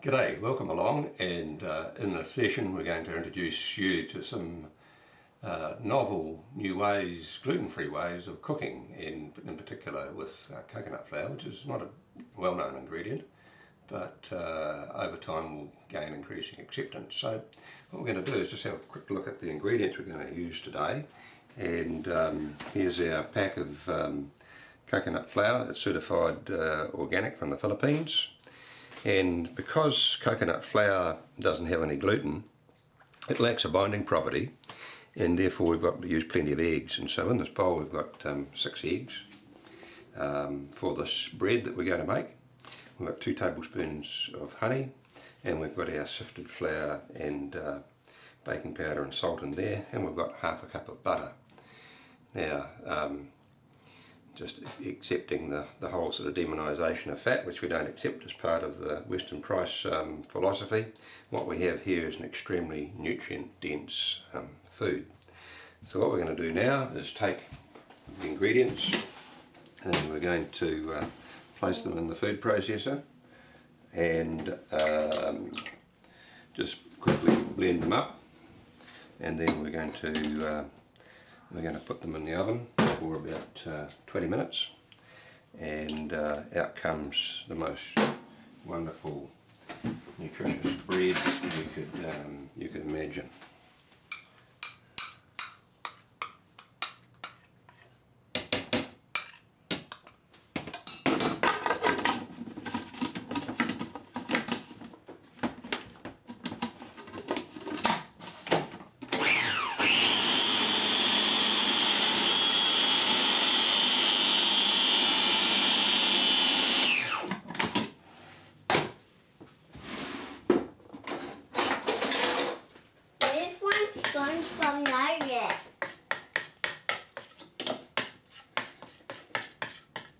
G'day, welcome along and uh, in this session we're going to introduce you to some uh, novel new ways, gluten-free ways of cooking and in particular with uh, coconut flour which is not a well-known ingredient but uh, over time will gain increasing acceptance. So what we're going to do is just have a quick look at the ingredients we're going to use today and um, here's our pack of um, coconut flour, it's certified uh, organic from the Philippines and because coconut flour doesn't have any gluten it lacks a binding property and therefore we've got to use plenty of eggs and so in this bowl we've got um, six eggs um, for this bread that we're going to make. We've got two tablespoons of honey and we've got our sifted flour and uh, baking powder and salt in there and we've got half a cup of butter. Now um, just accepting the, the whole sort of demonisation of fat, which we don't accept as part of the Weston Price um, philosophy. What we have here is an extremely nutrient dense um, food. So what we're going to do now is take the ingredients and we're going to uh, place them in the food processor and um, just quickly blend them up and then we're going to uh, we're going to put them in the oven for about uh, 20 minutes and uh, out comes the most wonderful nutritious bread you could, um, you could imagine.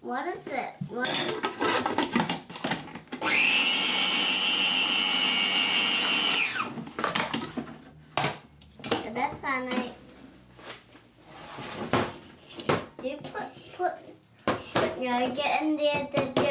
What is it? What? That's funny. Do you put put put yogurt in there? Did you?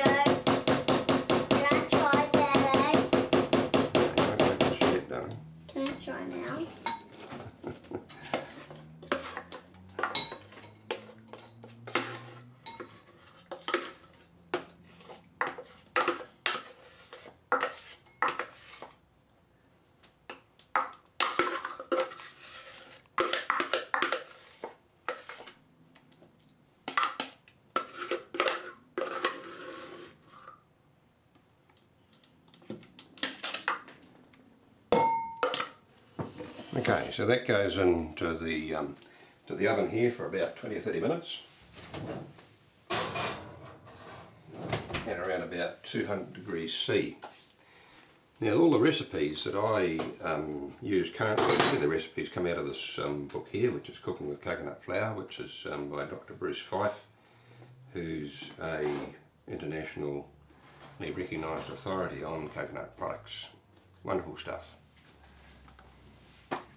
Okay, so that goes into the um, to the oven here for about 20 or 30 minutes. At around about 200 degrees C. Now all the recipes that I um, use currently, the recipes come out of this um, book here, which is Cooking with Coconut Flour, which is um, by Dr. Bruce Fife, who's a internationally recognised authority on coconut products. Wonderful stuff.